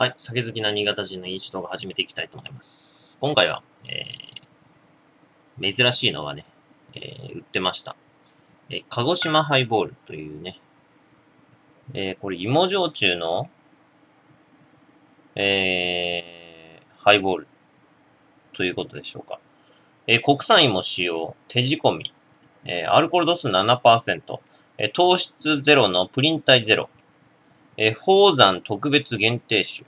はい。酒好きな新潟人の飲酒動画始めていきたいと思います。今回は、えー、珍しいのがね、えー、売ってました。えー、鹿児島ハイボールというね、えー、これ芋焼酎の、えー、ハイボールということでしょうか。えー、国産芋使用、手仕込み、えー、アルコール度数7%、えー、糖質ゼロのプリン体ゼロ、え、宝山特別限定酒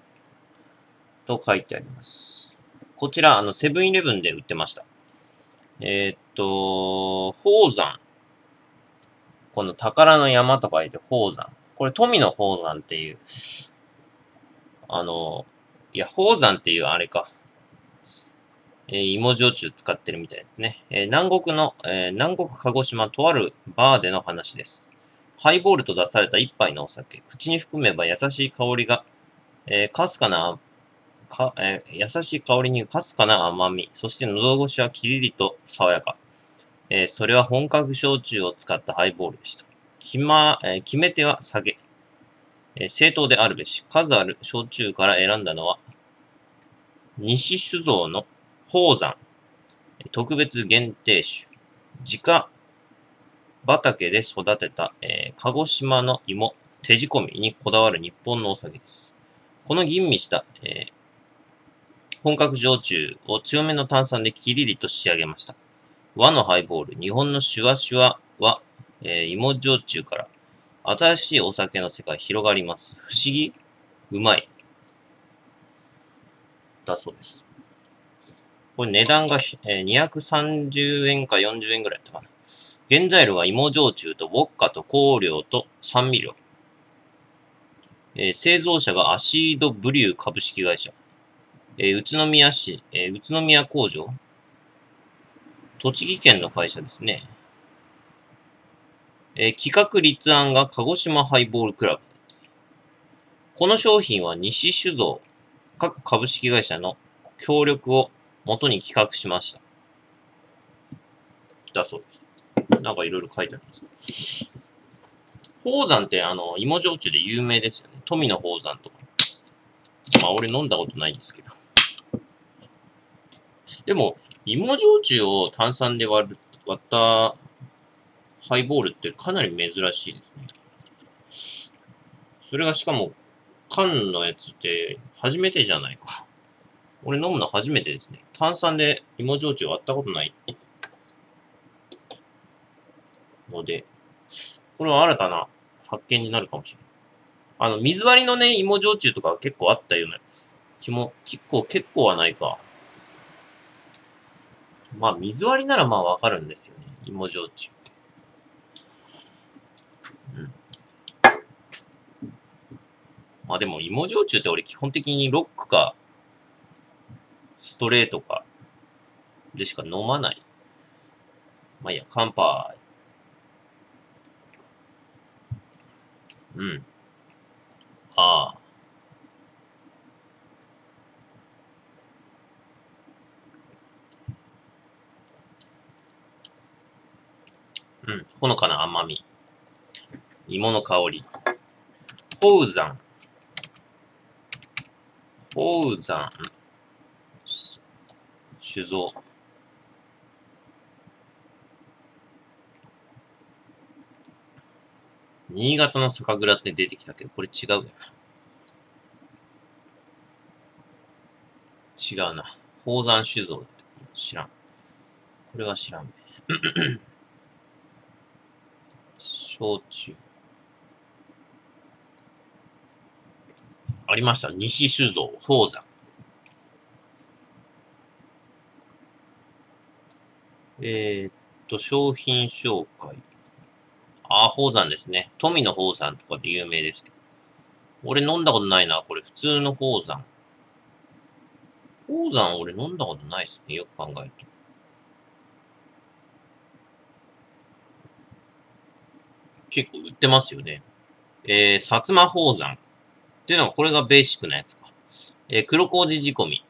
と書いてあります。こちら、あの、セブンイレブンで売ってました。えー、っと、宝山。この宝の山と書いて宝山。これ富の宝山っていう、あの、いや、宝山っていうあれか。えー、芋焼酎使ってるみたいですね。えー、南国の、えー、南国鹿児島とあるバーでの話です。ハイボールと出された一杯のお酒。口に含めば優しい香りが、えー、かすかな、か、えー、優しい香りにかすかな甘み。そして喉越しはキリリと爽やか。えー、それは本格焼酎を使ったハイボールでした。決ま、えー、決め手は酒。えー、正当であるべし。数ある焼酎から選んだのは、西酒造の宝山。特別限定酒。自家畑で育てた、えー、鹿児島の芋、手仕込みにこだわる日本のお酒です。この吟味した、えー、本格焼酎を強めの炭酸でキリリと仕上げました。和のハイボール、日本のシュワシュワは、えー、芋焼酎から新しいお酒の世界広がります。不思議うまい。だそうです。これ値段が、えー、230円か40円ぐらいだったかな。原材料が芋焼酎とウォッカと香料と酸味料。えー、製造者がアシードブリュー株式会社。えー、宇都宮市、えー、宇都宮工場。栃木県の会社ですね。え企画立案が鹿児島ハイボールクラブ。この商品は西酒造各株式会社の協力を元に企画しました。だそうです。なんかいろいろ書いてあります。宝山ってあの、芋焼酎で有名ですよね。富の宝山とか。まあ俺飲んだことないんですけど。でも、芋焼酎を炭酸で割る、割ったハイボールってかなり珍しいですね。それがしかも、缶のやつって初めてじゃないか。俺飲むの初めてですね。炭酸で芋焼酎割ったことない。ので、これは新たな発見になるかもしれない。あの、水割りのね、芋焼酎とか結構あったような気も、結構、結構はないか。まあ、水割りならまあわかるんですよね。芋焼酎。うん。まあでも、芋焼酎って俺基本的にロックか、ストレートか、でしか飲まない。まあいいや、乾杯。うん。ああ。うん。ほのかな甘み。芋の香り。宝山。宝山。酒造。新潟の酒蔵って出てきたけど、これ違うよな。違うな。宝山酒造って知らん。これは知らんね。焼酎。ありました。西酒造、宝山。えー、っと、商品紹介。ああ、宝山ですね。富の宝山とかで有名ですけど。俺飲んだことないな、これ。普通の宝山。宝山俺飲んだことないですね。よく考えると。結構売ってますよね。えー、薩摩宝山。っていうのは、これがベーシックなやつか。えー、黒麹仕込み。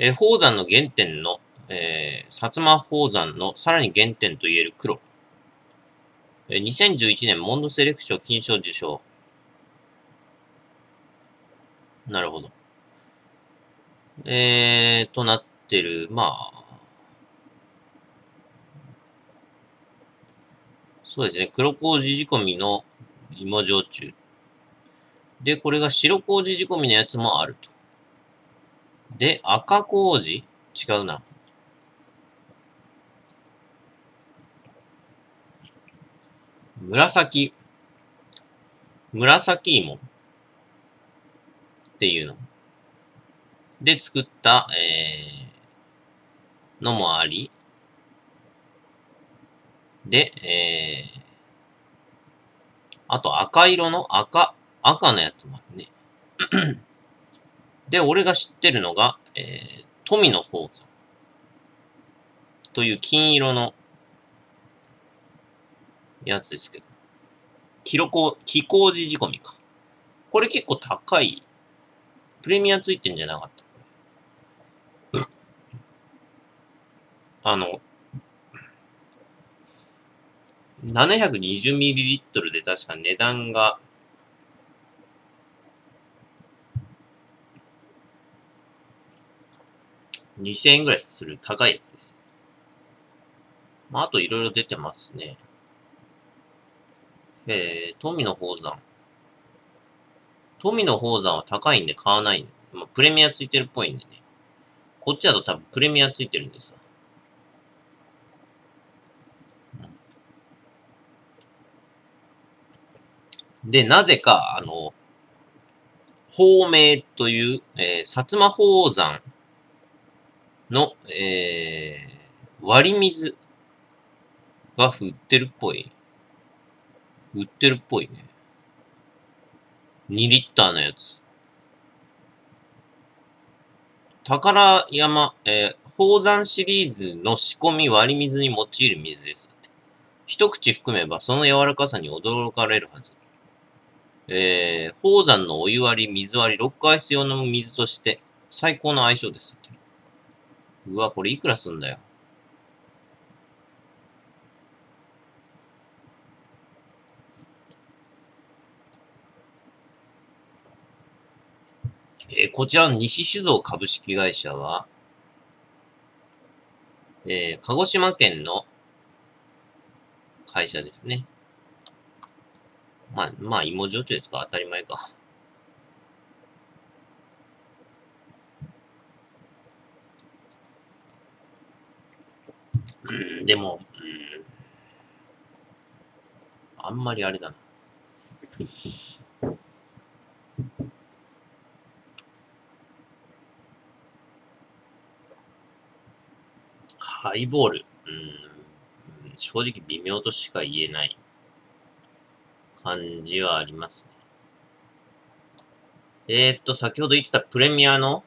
えー、宝山の原点の、えー、薩摩宝山のさらに原点と言える黒。2011年モンドセレクション金賞受賞。なるほど。えー、となってる、まあ、そうですね、黒麹仕込みの芋焼酎。で、これが白麹仕込みのやつもあると。で、赤麹？違うな。紫、紫芋っていうの。で作った、えー、のもあり。で、えー、あと赤色の赤、赤のやつもあるね。で、俺が知ってるのが、えー、富の宝山。という金色のやつですけど。キロコ、気候時仕込みか。これ結構高い。プレミアついてんじゃなかったあの、720ml で確か値段が2000円ぐらいする高いやつです。まあ、あといろいろ出てますね。えー、富の宝山。富の宝山は高いんで買わない。まあ、プレミアついてるっぽいんでね。こっちだと多分プレミアついてるんですよ。で、なぜか、あの、宝明という、えー、薩摩宝山の、えー、割水が振ってるっぽい。売ってるっぽいね。2リッターのやつ。宝山、えー、宝山シリーズの仕込み割り水に用いる水です。一口含めばその柔らかさに驚かれるはず。えー、宝山のお湯割り、水割り、6回必要の水として最高の相性です。うわ、これいくらすんだよ。えー、こちらの西酒造株式会社は、えー、鹿児島県の会社ですね。まあ、まあ、芋焼酎ですか？当たり前か。うん、でも、うん、あんまりあれだな。ハイボール。うん、正直微妙としか言えない感じはありますね。えー、っと、先ほど言ってたプレミアの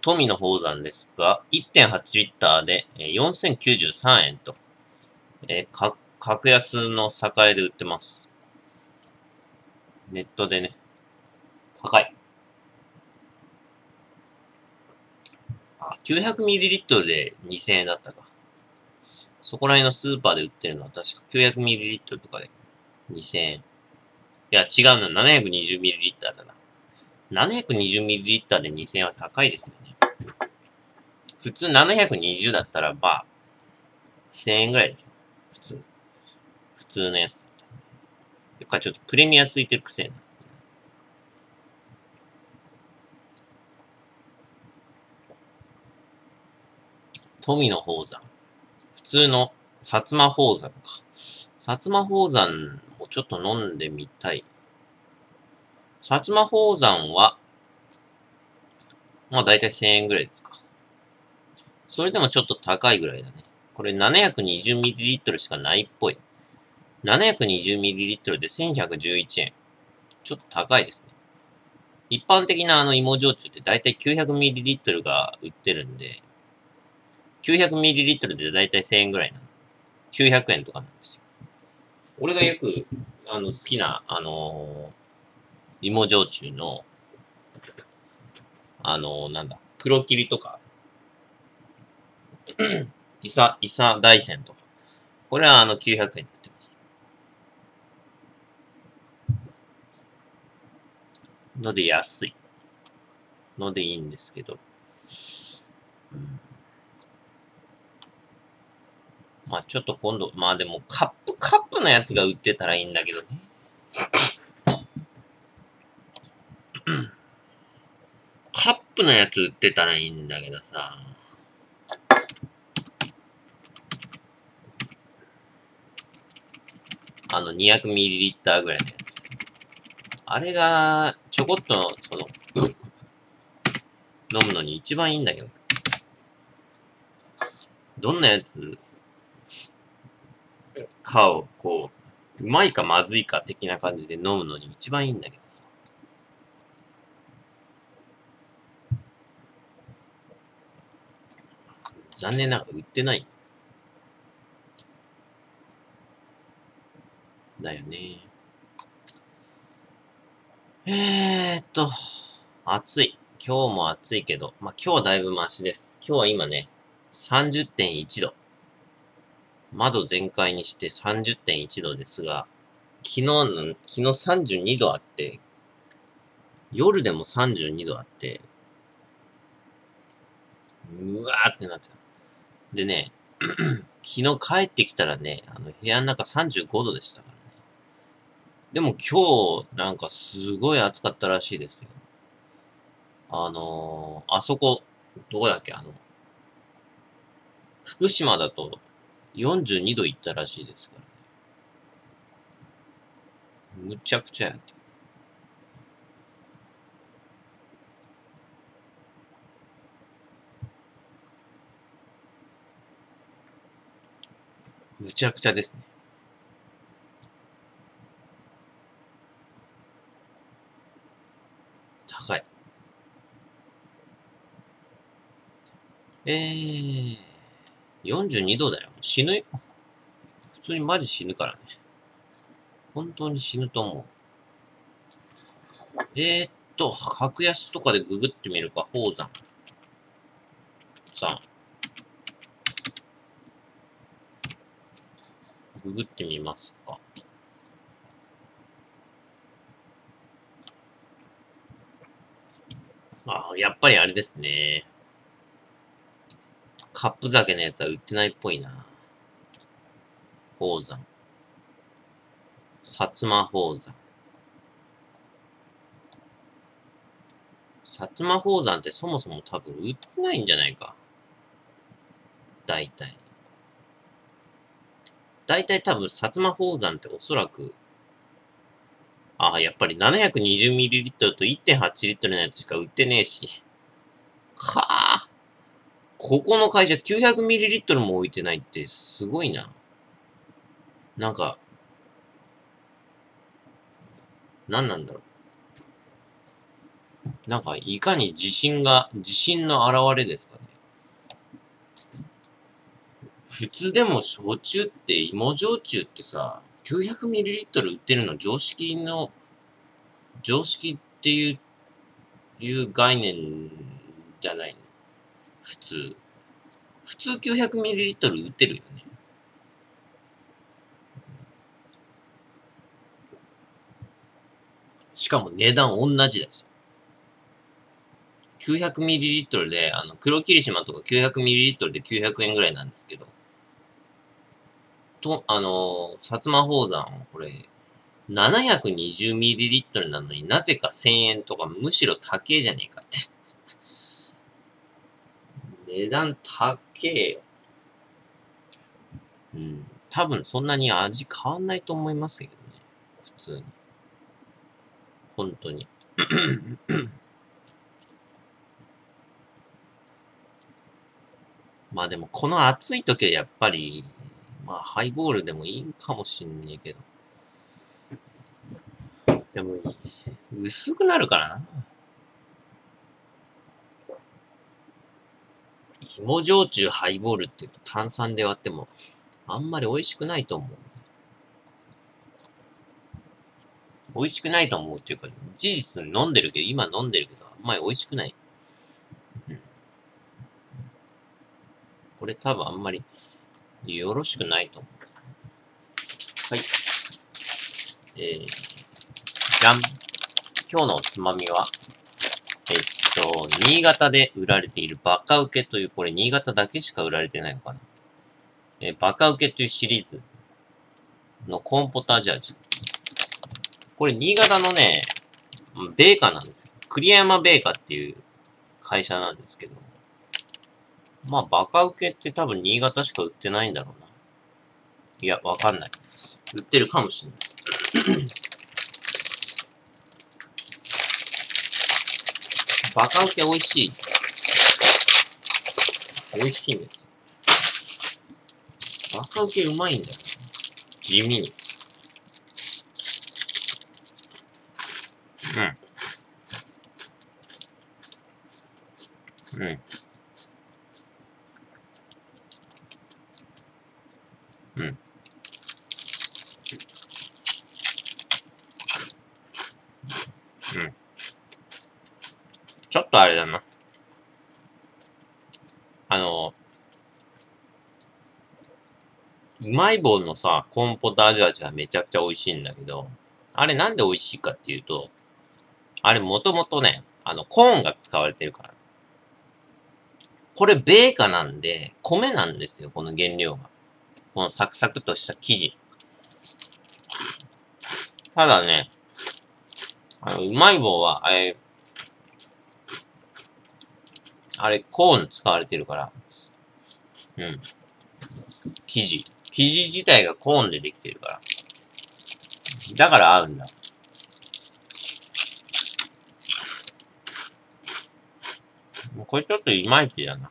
富の宝山ですが、1.8リッターで4093円と、えー、格安の栄で売ってます。ネットでね、高い。900ml で2000円だったか。そこら辺のスーパーで売ってるのは確か 900ml とかで2000円。いや、違うな。720ml だな。720ml で2000円は高いですよね。普通720だったら、まあ、1000円ぐらいです。普通。普通のやつだった。やっぱちょっとプレミアついてるくせな。富の宝山。普通の薩摩宝山か。薩摩宝山もちょっと飲んでみたい。薩摩宝山は、まあ大体1000円ぐらいですか。それでもちょっと高いぐらいだね。これ 720ml しかないっぽい。720ml で1111円。ちょっと高いですね。一般的なあの芋焼酎って大体 900ml が売ってるんで、900ml でだいたい1000円ぐらいなの。900円とかなんですよ。俺がよく、あの、好きな、あのー、芋焼酎の、あのー、なんだ、黒霧とか、イサ、イサ大山とか。これはあの900円で売ってます。ので安い。のでいいんですけど。うんまあちょっと今度、まあでもカップ、カップのやつが売ってたらいいんだけどね。カップのやつ売ってたらいいんだけどさ。あの 200ml ぐらいのやつ。あれが、ちょこっと、その、飲むのに一番いいんだけど。どんなやつかを、こう、うまいかまずいか的な感じで飲むのに一番いいんだけどさ。残念ながら売ってない。だよね。えーっと、暑い。今日も暑いけど、まあ、今日はだいぶマシです。今日は今ね、30.1度。窓全開にして30.1度ですが、昨日、昨日32度あって、夜でも32度あって、うわーってなってた。でね、昨日帰ってきたらね、あの部屋の中35度でしたからね。でも今日、なんかすごい暑かったらしいですよ。あのー、あそこ、どこだっけあの、福島だと42度いったらしいですからね。むちゃくちゃやって。むちゃくちゃですね。高い。えー、42度だよ。死ぬよ。普通にマジ死ぬからね。本当に死ぬと思う。えー、っと、格安とかでググってみるか、宝山。さあ。ググってみますか。ああ、やっぱりあれですね。カップ酒のやつは売ってないっぽいな。宝山。薩摩宝山。薩摩宝山ってそもそも多分売ってないんじゃないか。大体。大体多分薩摩宝山っておそらく、ああ、やっぱり 720ml と 1.8L のやつしか売ってねえし。はあ。ここの会社 900ml も置いてないってすごいな。なんか、何なんだろう。なんか、いかに自信が、自信の表れですかね。普通でも焼酎って、芋焼酎ってさ、900ml 売ってるの常識の、常識っていう、いう概念じゃない。普通。普通 900ml 売ってるよね。しかも値段同じだし。900ml で、あの、黒霧島とか 900ml で900円ぐらいなんですけど、と、あの、薩摩宝山、これ、720ml なのになぜか1000円とかむしろ高えじゃねえかって。値段高えよ。うん。多分そんなに味変わんないと思いますけどね。普通に。本当に。まあでもこの暑い時はやっぱり、まあハイボールでもいいかもしんねえけど。でも、薄くなるからな。芋焼酎ハイボールって炭酸で割っても、あんまり美味しくないと思う。美味しくないと思うっていうか、事実飲んでるけど、今飲んでるけど、あんまり美味しくない。うん、これ多分あんまりよろしくないと思う。はい。えー、じゃん。今日のおつまみは、えー、と、新潟で売られているバカウケという、これ新潟だけしか売られてないのかな？え、バカウケというシリーズのコンポタージュ味。これ新潟のね、ベーカーなんですよ。栗山ベーカーっていう会社なんですけど。まあ、バカウケって多分新潟しか売ってないんだろうな。いや、わかんない。売ってるかもしれない。バカウケ美味しい。美味しいんです。バカウケうまいんだよ。地味に。うん。うん。うん。ちょっとあれだな。あの、うまい棒のさ、コンポタージュ味はめちゃくちゃ美味しいんだけど、あれなんで美味しいかっていうと、あれもともとね、あの、コーンが使われてるから。これ、米菓なんで、米なんですよ、この原料が。このサクサクとした生地。ただね、あの、うまい棒は、あれ、あれ、コーン使われてるから。うん。生地。生地自体がコーンでできてるから。だから合うんだ。これちょっといまいちだな。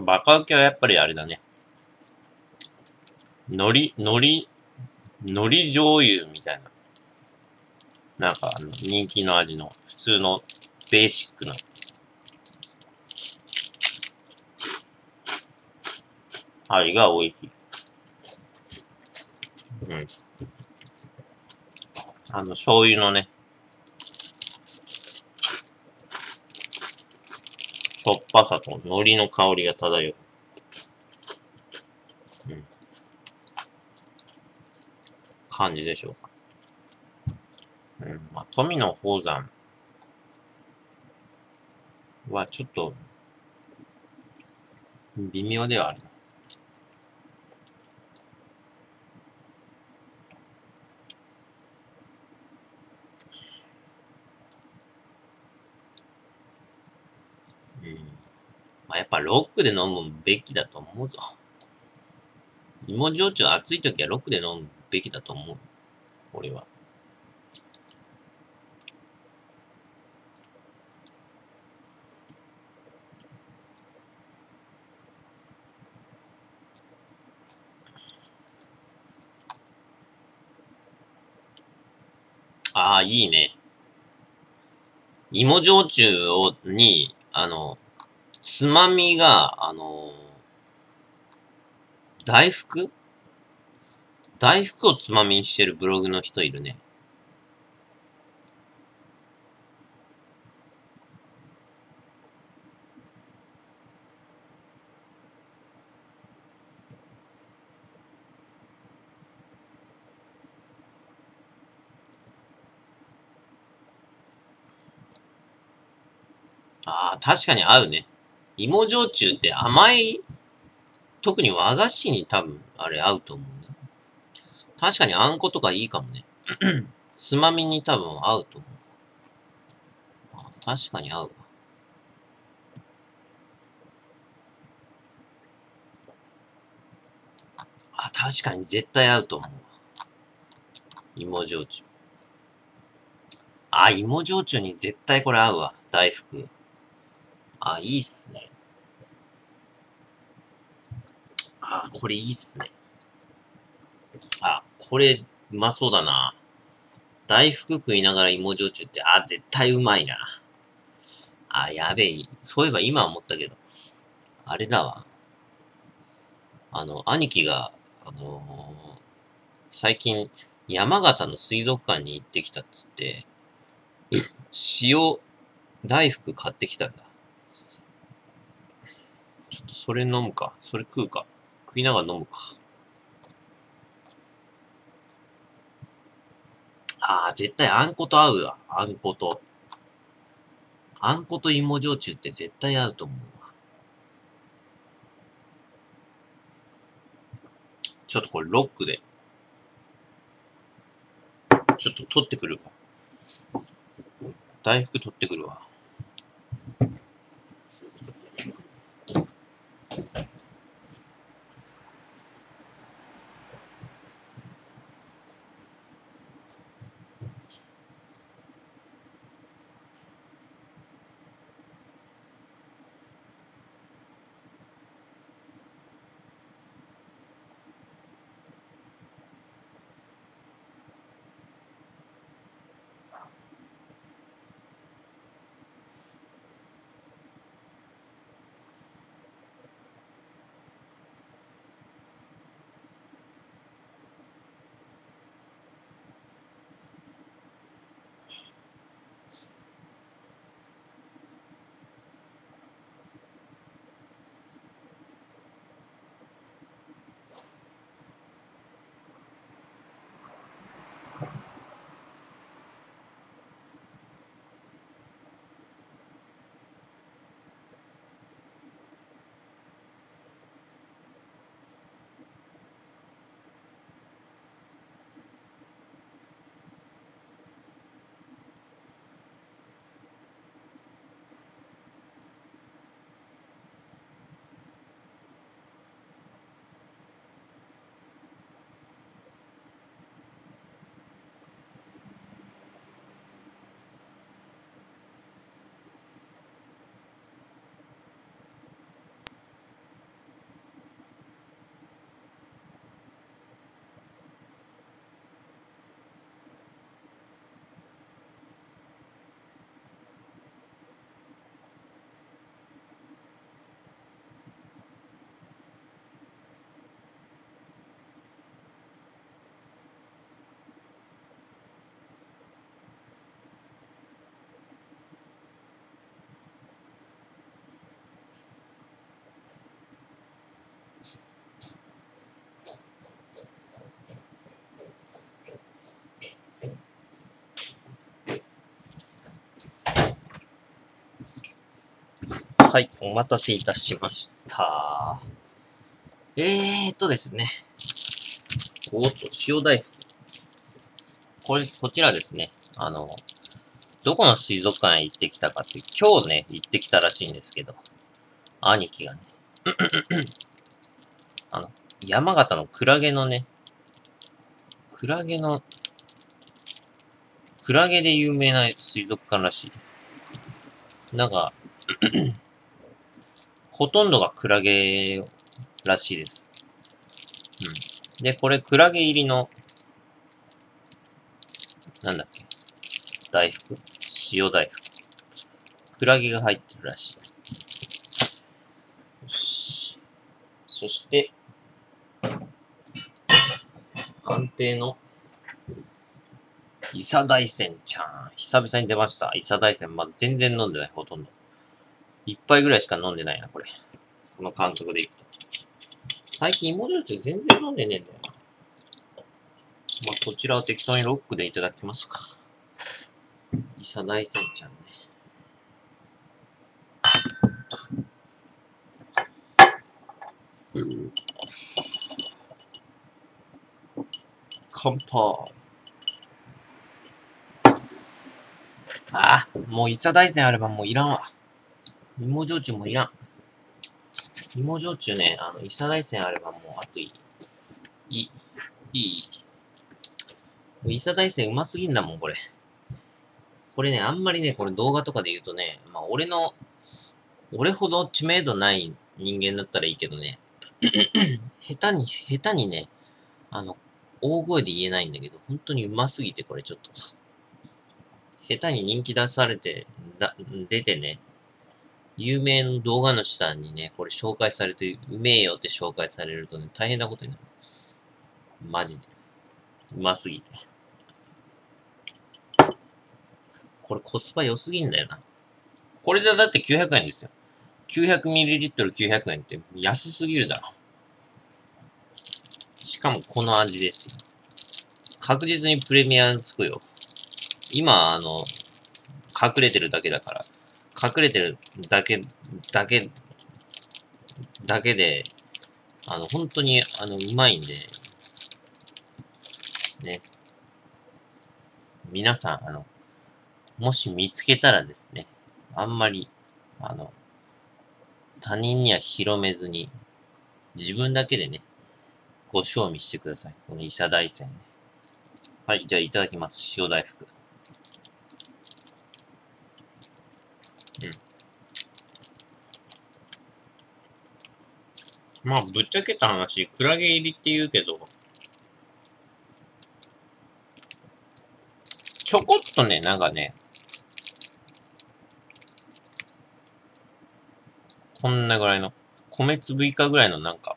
バカウケはやっぱりあれだね。海苔、海苔、海苔醤油みたいな。なんかあの、人気の味の、普通のベーシックな。味が美味しい。うん。あの、醤油のね、しょっぱさと海苔の香りが漂う。うん。感じでしょうか。うん。まあ、富の宝山はちょっと、微妙ではあるな。うん。まあ、やっぱロックで飲むべきだと思うぞ。芋焼酎暑い時はロックで飲むべきだと思う。俺は。ああ、いいね。芋焼酎を、に、あの、つまみが、あの、大福？大福をつまみにしてるブログの人いるね。ああ、確かに合うね。芋焼酎って甘い、特に和菓子に多分、あれ合うと思うんだ。確かにあんことかいいかもね。つまみに多分合うと思う。確かに合うわ。あ、確かに絶対合うと思う芋焼酎。あ、芋焼酎に絶対これ合うわ。大福。あ、いいっすね。あ、これいいっすね。あ、これ、うまそうだな。大福食いながら芋焼酎って、あ、絶対うまいな。あ、やべえ。そういえば今思ったけど、あれだわ。あの、兄貴が、あのー、最近、山形の水族館に行ってきたっつって、塩大福買ってきたんだ。ちょっとそれ飲むか。それ食うか。食いながら飲むか。ああ、絶対あんこと合うわ。あんこと。あんこと芋焼酎って絶対合うと思うわ。ちょっとこれロックで。ちょっと取ってくるわ。大福取ってくるわ。はい、お待たせいたしました。えーっとですね。おっと、塩大福。これ、こちらですね。あの、どこの水族館へ行ってきたかって、今日ね、行ってきたらしいんですけど、兄貴がね、あの、山形のクラゲのね、クラゲの、クラゲで有名な水族館らしい。なんか、ほとんどがクラゲらしいです。うん。で、これクラゲ入りの、なんだっけ？大福？塩大福。クラゲが入ってるらしい。よし。そして、安定の、イサ大山ちゃん。久々に出ました。イサ大山。まだ全然飲んでない、ほとんど。一杯ぐらいしか飲んでないな、これ。この感覚でいくと。最近芋焼酎全然飲んでねえんだよな。まあ、こちらを適当にロックでいただきますか。イサ大山ちゃんね。乾杯。ああ、もうイサ大山あればもういらんわ。芋焼酎もいらん。芋焼酎ね、あの、伊佐大山あればもう、あといい。いい。いい。もう伊佐大山うますぎんだもん、これ。これね、あんまりね、これ動画とかで言うとね、まあ、俺の、俺ほど知名度ない人間だったらいいけどね、下手に、下手にね、あの、大声で言えないんだけど、本当にうますぎて、これちょっと。下手に人気出されて、だ、出てね、有名の動画主さんにね、これ紹介されて、うめえよって紹介されるとね、大変なことになる。マジで。うますぎて。これコスパ良すぎんだよな。これでだって900円ですよ。900ml900 円って安すぎるだろ。しかもこの味ですよ。確実にプレミアつくよ。今、あの、隠れてるだけだから。隠れてるだけ、だけ、だけで、あの、本当に、あの、うまいんで、ね。皆さん、あの、もし見つけたらですね、あんまり、あの、他人には広めずに、自分だけでね、ご賞味してください。この医者大戦で。はい、じゃあいただきます。塩大福。まあ、ぶっちゃけた話、クラゲ入りって言うけど、ちょこっとね、なんかね、こんなぐらいの、米粒以下ぐらいのなんか、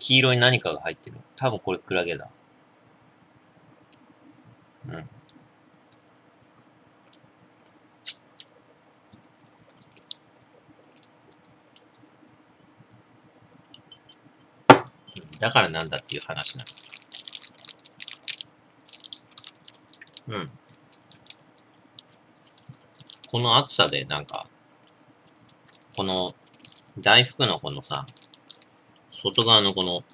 黄色い何かが入ってる。多分これクラゲだ。うん。だからなんだっていう話なんです。うん。この暑さでなんか、この大福のこのさ、外側のこの、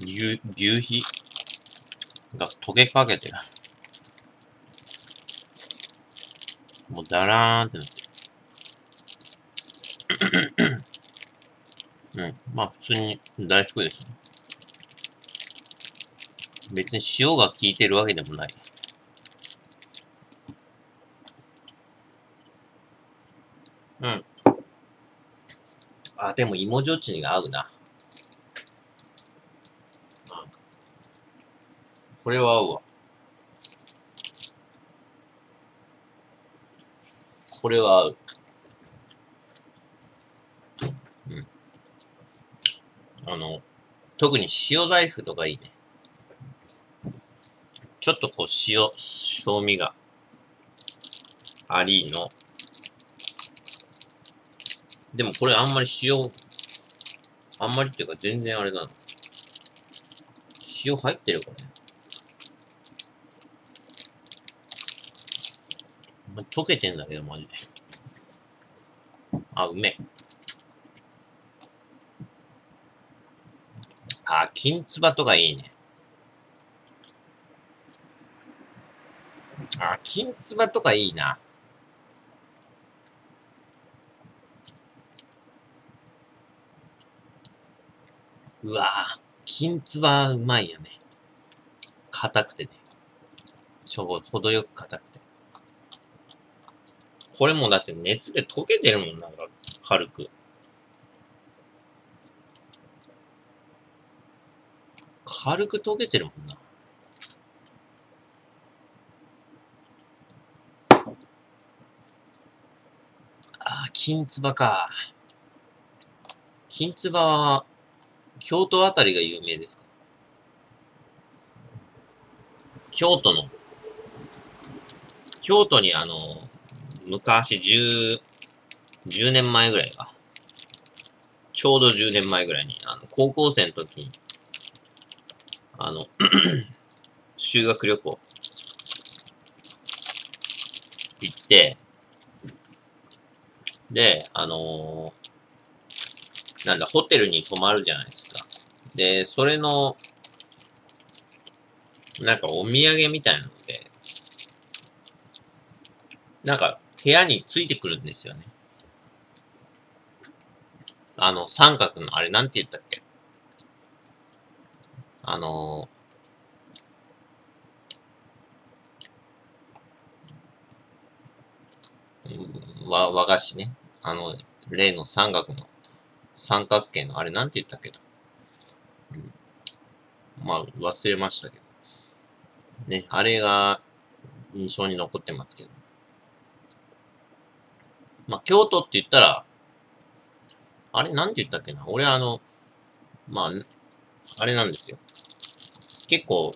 牛、牛皮が溶けかけてる。もうだらーんってなってる。うん。まあ普通に大福ですね。別に塩が効いてるわけでもない。うん。あ、でも芋焼酎が合うな。これは合うわ。これは合う。うん。あの、特に塩大福とかいいね。ちょっとこう塩、賞味がありの。でもこれあんまり塩、あんまりっていうか全然あれなの。塩入ってるこれ。溶けてんだけど、マジで。あ、うめえ。あ、金つばとかいいね。あ、金つばとかいいな。うわぁ、金つばうまいよね。硬くてね。ちょうど程よく硬くて。これもだって熱で溶けてるもんなんか、軽く。軽く溶けてるもんな。ああ金つばか。金つばは、京都あたりが有名ですか？京都の、京都にあの、昔10、10年前ぐらいか。ちょうど10年前ぐらいに、あの、高校生の時に、あの、修学旅行行って、で、あのー、なんだ、ホテルに泊まるじゃないですか。で、それの、なんかお土産みたいなので、なんか部屋についてくるんですよね。あの、三角の、あれなんて言ったっけ？あのー、和和菓子ね。あの、例の三角の、三角形の、あれなんて言ったっけと。まあ、忘れましたけど。ね、あれが印象に残ってますけど。まあ、京都って言ったら、あれなんて言ったっけな俺あの、まあ、あれなんですよ。結構、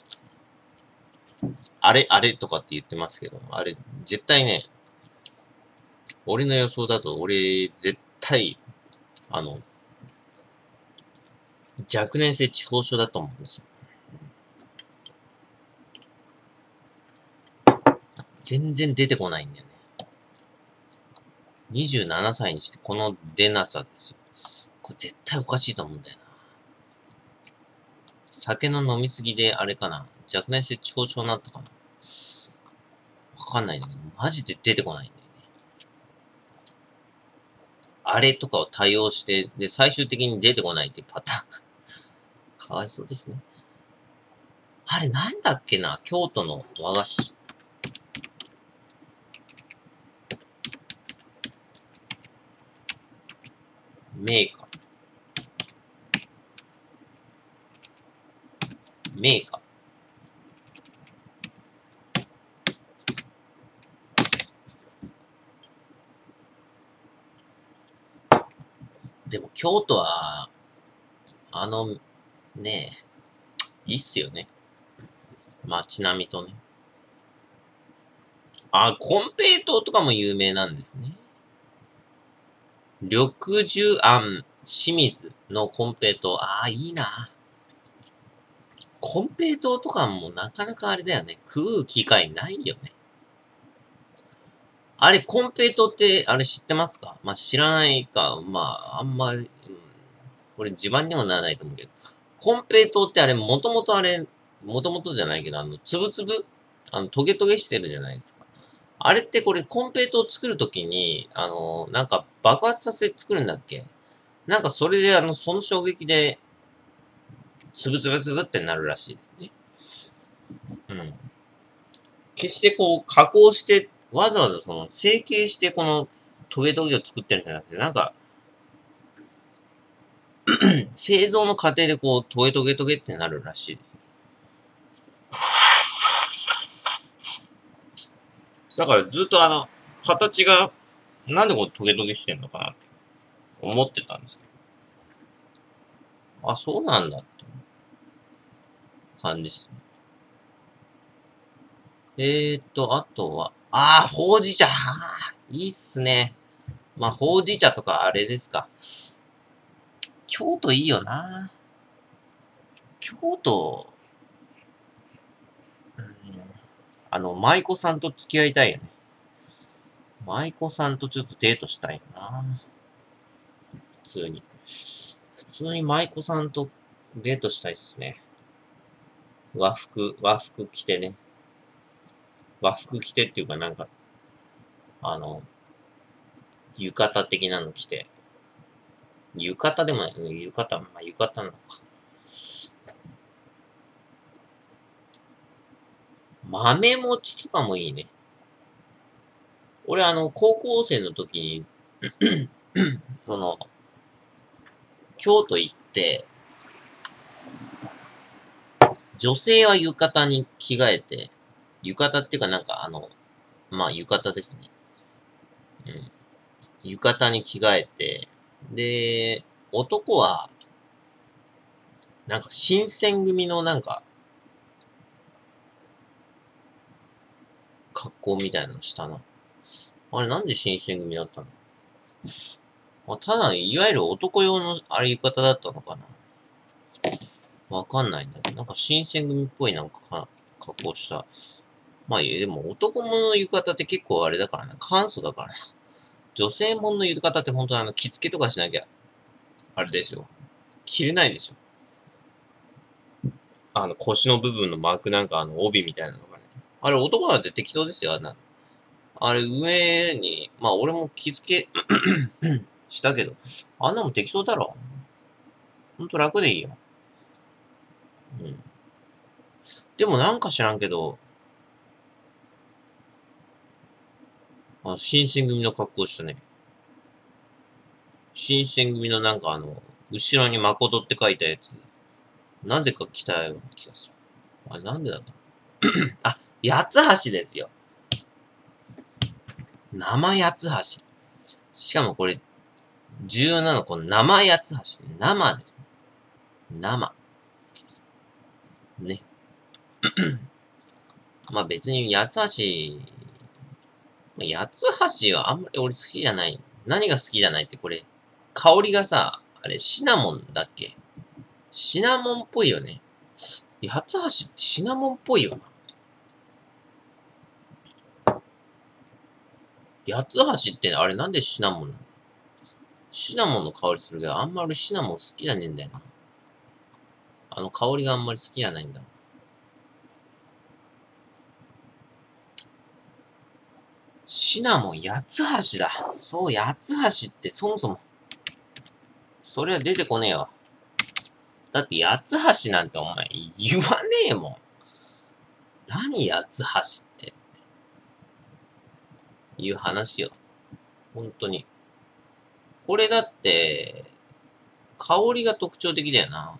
あれ、あれとかって言ってますけど、あれ、絶対ね、俺の予想だと、俺、絶対、あの、若年性地方症だと思うんですよ。全然出てこないんだよね。27歳にしてこの出なさですよ。これ絶対おかしいと思うんだよな。酒の飲みすぎであれかな。若年性腸症になったかな。わかんないんだけど、マジで出てこないんだよね。あれとかを多用して、で、最終的に出てこないっていうパターン。かわいそうですね。あれなんだっけな？京都の和菓子。メーカー。メーカー。でも京都は、あの、ねえ、いいっすよね。街並みとね。あ、コンペイトーとかも有名なんですね。緑寿庵清水のコンペイトー。ああ、いいな。コンペイトーとかもなかなかあれだよね。食う機会ないよね。あれ、コンペイトーって、あれ知ってますか？まあ、知らないか、まあ、あんまり、うん、これ自慢にはならないと思うけど。コンペイトーってあれ、もともとあれ、もともとじゃないけど、あの、つぶつぶ、あの、トゲトゲしてるじゃないですか。あれってこれ、コンペイトーを作るときに、あの、なんか爆発させて作るんだっけ？なんかそれで、あの、その衝撃で、つぶつぶつぶってなるらしいですね。うん。決してこう、加工して、わざわざその、成形してこの、トゲトゲを作ってるんじゃなくて、なんか、製造の過程でこう、トゲトゲトゲってなるらしいです。だからずっとあの、形が、なんでこうトゲトゲしてんのかなって思ってたんですけど。あ、そうなんだって感じですね。えーと、あとは、ああ、ほうじ茶いいっすね。まあ、ほうじ茶とかあれですか。京都いいよな。京都、うんあの、舞妓さんと付き合いたいよね。舞妓さんとちょっとデートしたいな。普通に。普通に舞妓さんとデートしたいっすね。和服、和服着てね。和服着てっていうかなんか、あの、浴衣的なの着て。浴衣でもない、浴衣、まあ浴衣なのか。豆餅とかもいいね。俺あの、高校生の時に その、京都行って、女性は浴衣に着替えて、浴衣っていうかなんかあの、まあ浴衣ですね。うん。浴衣に着替えて、で、男は、なんか新選組のなんか、格好みたいなのしたな。あれなんで新選組だったの？あただ、いわゆる男用のあれ浴衣だったのかなわかんないんだけど、なんか新選組っぽいなんかか格好した。まあいいでも男物の浴衣って結構あれだからな。簡素だからな。女性物の浴衣って本当にあの、着付けとかしなきゃ、あれですよ。着れないでしょ。あの、腰の部分のマークなんかあの、帯みたいなのがね。あれ男なんて適当ですよ、あんなのあれ上に、まあ俺も着付け したけど、あんなも適当だろ。ほんと楽でいいよ。うん。でもなんか知らんけど、あ、新選組の格好したね。新選組のなんかあの、後ろに誠って書いたやつ、なぜか来たような気がする。あれなんでだった？あ、八つ橋ですよ。生八つ橋。しかもこれ、重要なのこの生八つ橋、生ですね。生。ね。まあ別に八つ橋八つ橋はあんまり俺好きじゃない。何が好きじゃないってこれ、香りがさ、あれシナモンだっけ？シナモンっぽいよね。八つ橋ってシナモンっぽいよな。八つ橋ってあれなんでシナモンなの？シナモンの香りするけど、あんまりシナモン好きじゃねえんだよな。あの香りがあんまり好きじゃないんだ。シナモン八つ橋だ。そう、八つ橋ってそもそも。それは出てこねえわ。だって八つ橋なんてお前言わねえもん。何八つ橋って。いう話よ。本当に。これだって、香りが特徴的だよな。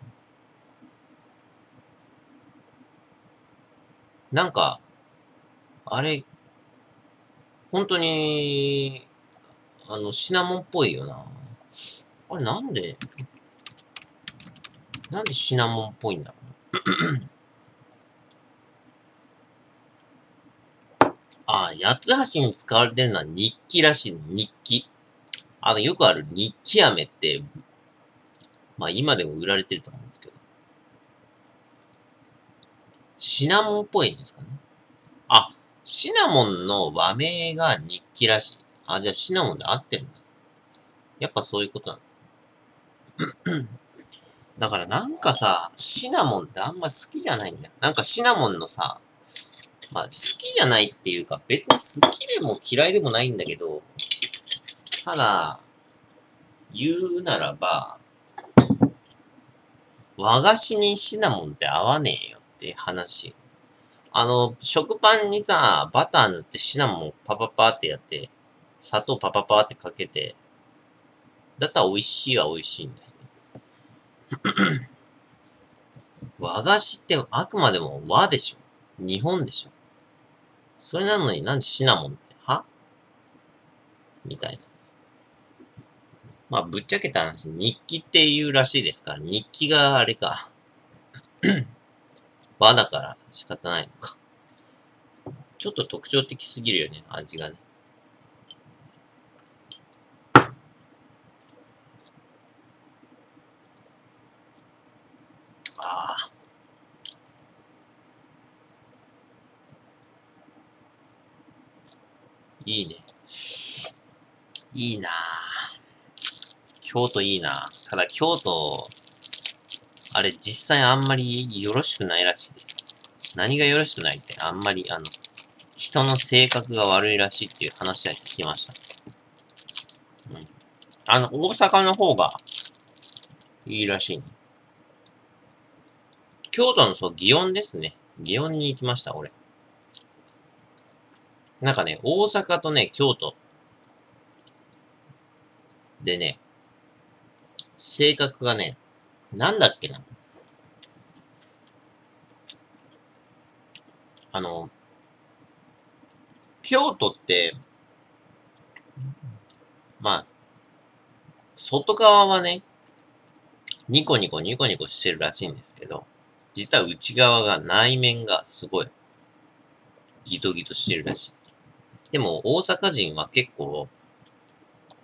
なんか、あれ、本当に、あの、シナモンっぽいよな。あれなんで、なんでシナモンっぽいんだろう ああ、八つ橋に使われてるのは日記らしいの日記。あの、よくある日記飴って、まあ今でも売られてると思うんですけど。シナモンっぽいんですかね？あ、シナモンの和名が日記らしい。あ、じゃあシナモンで合ってるんだ。やっぱそういうことなの。だからなんかさ、シナモンってあんま好きじゃないんだよ。なんかシナモンのさ、まあ好きじゃないっていうか別に好きでも嫌いでもないんだけど、ただ、言うならば、和菓子にシナモンって合わねえよって話。あの、食パンにさ、バター塗ってシナモンパパパってやって、砂糖パパパってかけて、だったら美味しいは美味しいんですね。和菓子ってあくまでも和でしょ日本でしょそれなのになんでシナモンっては？みたいな。まあ、ぶっちゃけた話、日記っていうらしいですから、日記があれか。和だから仕方ないのか。ちょっと特徴的すぎるよね、味がね。ああ。いいね。いいな京都いいなただ京都、あれ実際あんまりよろしくないらしいです。何がよろしくないって、あんまり、あの、人の性格が悪いらしいっていう話は聞きました。うん。あの、大阪の方がいいらしい、ね。京都のそう、祇園ですね。祇園に行きました、俺。なんかね、大阪とね、京都。でね、性格がね、なんだっけな。あの、京都って、まあ、外側はね、ニコニコニコニコしてるらしいんですけど、実は内側が内面がすごいギトギトしてるらしい。でも大阪人は結構、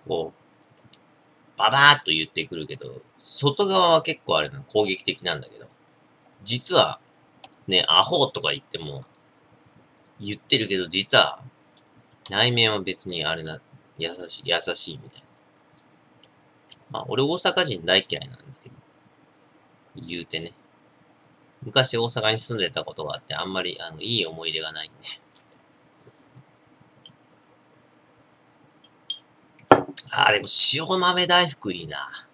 こう、ババーっと言ってくるけど、外側は結構あれな、攻撃的なんだけど、実は、ね、アホとか言っても、言ってるけど、実は、内面は別にあれな、優しい、優しいみたいな。まあ、俺大阪人大嫌いなんですけど、言うてね。昔大阪に住んでたことがあって、あんまり、あの、いい思い出がないんで。ああ、でも塩豆大福いいな。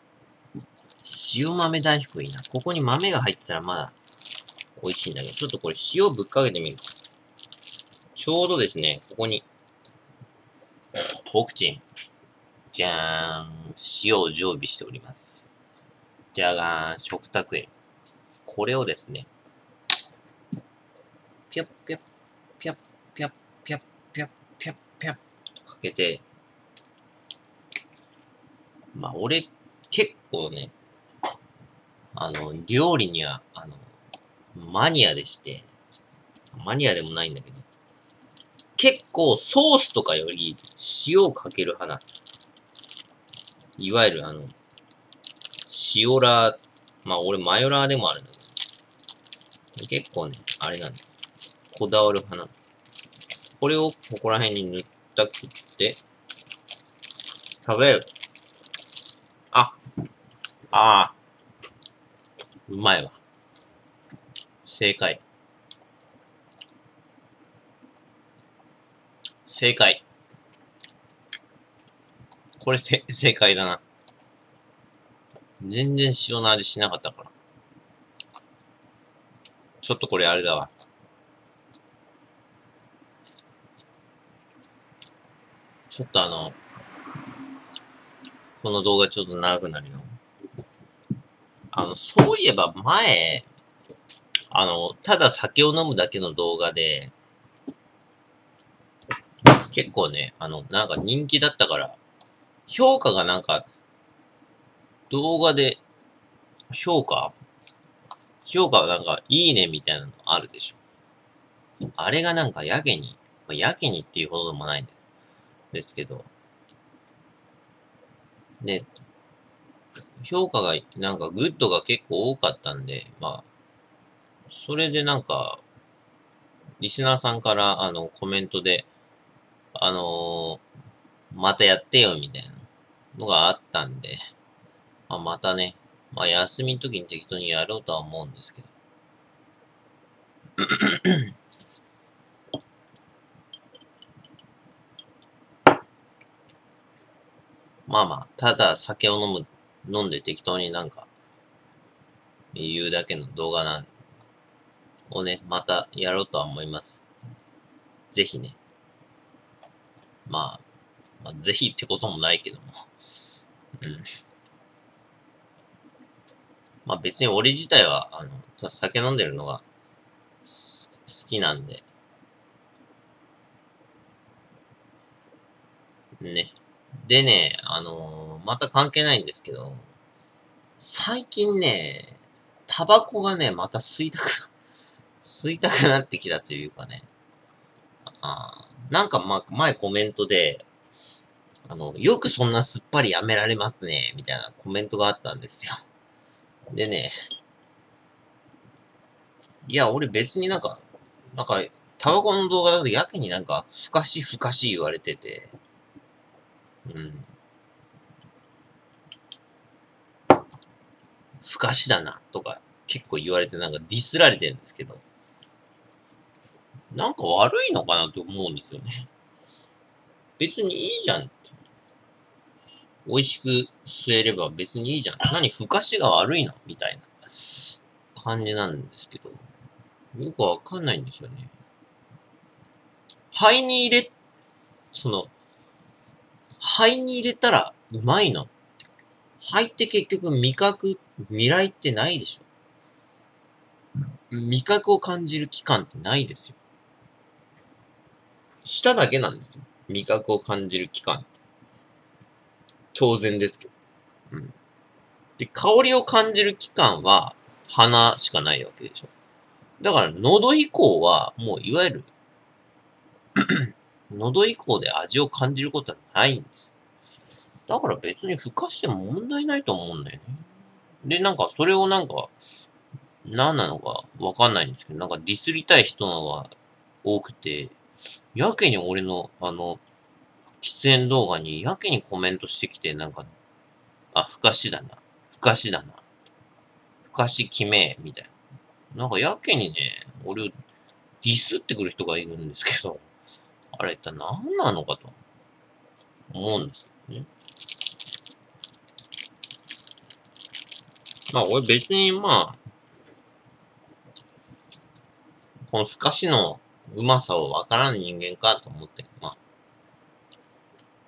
塩豆大福いいな。ここに豆が入ってたらまだ美味しいんだけど、ちょっとこれ塩ぶっかけてみる。ちょうどですね、ここに、ポクチン。じゃーん。塩を常備しております。じゃがーん。食卓園。これをですね、ぴゃっぴゃっぴゃっぴゃっぴゃっぴゃっぴゃっぴゃっとかけて、まあ、俺、結構ね、あの、料理には、あの、マニアでして、マニアでもないんだけど、結構ソースとかより塩をかける派な。いわゆるあの、塩ラー、まあ俺マヨラーでもあるんだけど、結構ね、あれなんだ。こだわる派な。これをここら辺に塗ったく、で、食べる。あ、ああ、うまいわ。正解。正解。これせ、正解だな。全然塩の味しなかったから。ちょっとこれあれだわ。ちょっとあの、この動画ちょっと長くなるよ。あの、そういえば前、あの、ただ酒を飲むだけの動画で、結構ね、あの、なんか人気だったから、評価がなんか、動画で、評価評価はなんか、いいねみたいなのあるでしょ。あれがなんかやけに、まあ、やけにっていうほどでもないんですけど、で、評価が、なんかグッドが結構多かったんで、まあ、それでなんか、リスナーさんから、あの、コメントで、あのー、またやってよ、みたいなのがあったんで、まあ、またね、まあ、休みの時に適当にやろうとは思うんですけど。まあまあ、ただ酒を飲む、飲んで適当になんか、言うだけの動画なんをね、またやろうとは思います。ぜひね。まあ、まあ、ぜひってこともないけども。うん。まあ別に俺自体は、あの、酒飲んでるのが好きなんで。ね。でね、あのー、また関係ないんですけど、最近ね、タバコがね、また吸いたく、吸いたくなってきたというかね。あなんかま、前コメントで、あの、よくそんなすっぱりやめられますね、みたいなコメントがあったんですよ。でね、いや、俺別になんか、なんか、タバコの動画だとやけになんか、ふかしふかし言われてて、うん。ふかしだな、とか、結構言われてなんかディスられてるんですけど、なんか悪いのかなって思うんですよね。別にいいじゃん。美味しく吸えれば別にいいじゃん。何、ふかしが悪いのみたいな感じなんですけど。よくわかんないんですよね。肺に入れ、その、肺に入れたらうまい。の肺って結局味覚、未来ってない。でしょ。味覚を感じる期間ってない。ですよ。舌だけなんですよ。味覚を感じる期間って。当然ですけど。うん。で、香りを感じる期間は鼻しかない。わけでしょ。だから喉以降はもうい。わゆる喉以降で味を感じることはないんです。だから別にふかしても問題ないと思うんだよね。で、なんかそれをなんか、何なのかわかんないんですけど、なんかディスりたい人のが多くて、やけに俺の、あの、出演動画にやけにコメントしてきて、なんか、あ、ふかしだな。ふかしだな。ふかし決めえ、みたいな。なんかやけにね、俺をディスってくる人がいるんですけど、あれ一体何なのかと思うんですけどね。まあ俺別にまあ、このふかしのうまさをわからん人間かと思って、まあ、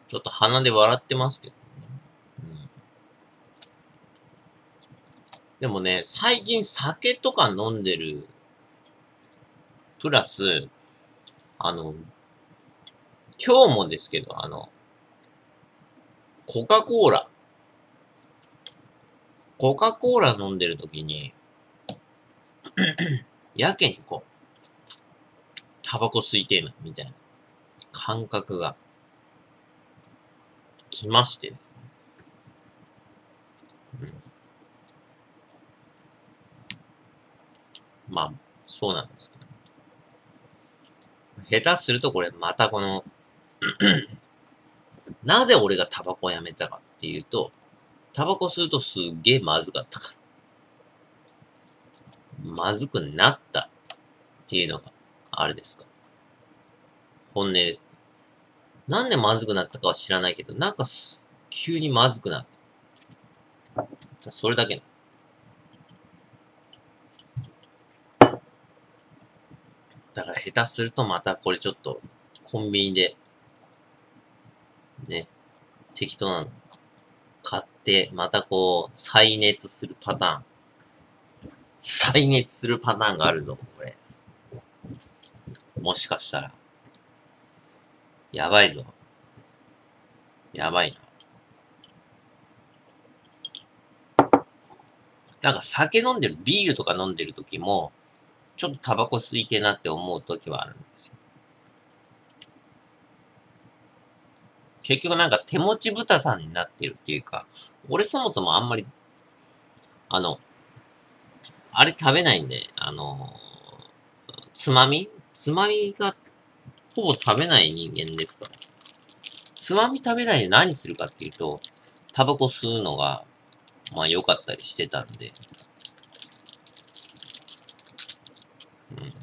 ちょっと鼻で笑ってますけどね。うん。でもね、最近酒とか飲んでる、プラス、あの、今日もですけど、あの、コカ・コーラ。コカ・コーラ飲んでるときに、やけにこう、タバコ吸いてえな、みたいな感覚が来ましてですね。うん、まあ、そうなんですけど。下手するとこれまたこの なぜ俺がタバコをやめたかっていうと、タバコ吸うとすっげえまずかったから。まずくなったっていうのが、あれですか。本音です。なんでまずくなったかは知らないけど、なんか急にまずくなった。それだけな。だから下手するとまたこれちょっとコンビニでね、適当なの買って、またこう、再熱するパターン。再熱するパターンがあるぞ、これ。もしかしたら。やばいぞ。やばいな。なんか酒飲んでる、ビールとか飲んでる時も、ちょっとタバコ吸いてなって思う時はあるんですよ。結局なんか手持ち豚さんになってるっていうか、俺そもそもあんまり、あの、あれ食べないんで、あの、つまみ？つまみがほぼ食べない人間ですか？ら。つまみ食べないで何するかっていうと、タバコ吸うのが、まあ良かったりしてたんで。うん。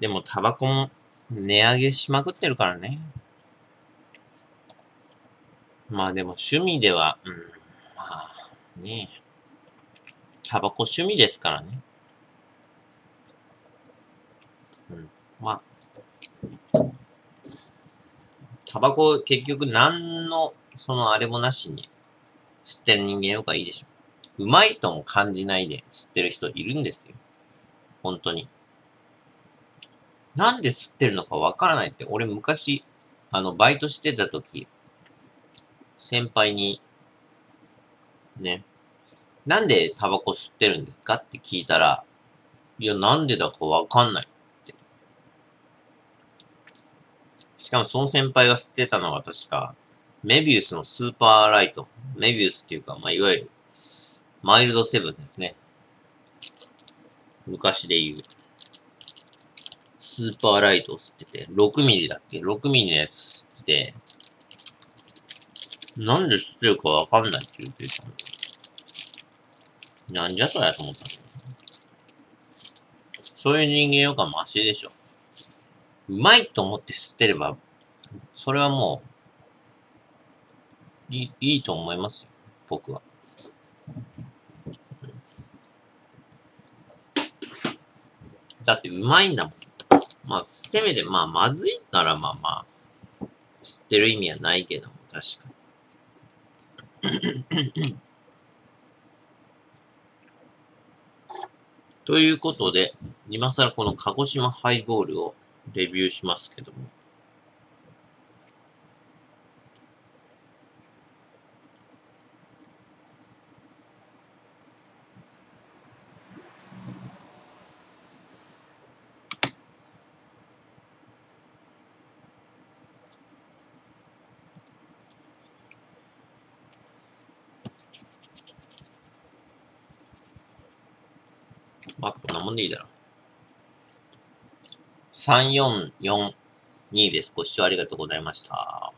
でもタバコも値上げしまくってるからね。まあでも趣味では、うん、まあねえタバコ趣味ですからね。うん、まあ、タバコ結局何の、そのあれもなしに吸ってる人間よかいいでしょ。ううまいとも感じないで吸ってる人いるんですよ。本当に。なんで吸ってるのかわからないって、俺昔、あの、バイトしてた時、先輩に、ね、なんでタバコ吸ってるんですかって聞いたら、いや、なんでだかわかんないって。しかもその先輩が吸ってたのは確か、メビウスのスーパーライト。メビウスっていうか、まあ、いわゆる、マイルドセブンですね。昔で言う。スーパーライトを吸ってて、6ミリだっけ ?6 ミリのやつ吸ってて、なんで吸ってるかわかんないって言ってたの。なんじゃそりゃと思ったの。そういう人間よかマシでしょ。うまいと思って吸ってれば、それはもう、いい、いいと思いますよ。僕は。だってうまいんだもん。まあ、せめて、まあ、まずいなら、まあまあ、知ってる意味はないけども、確かに。ということで、今更この鹿児島ハイボールをレビューしますけども。でいいだろ。3442です。ご視聴ありがとうございました。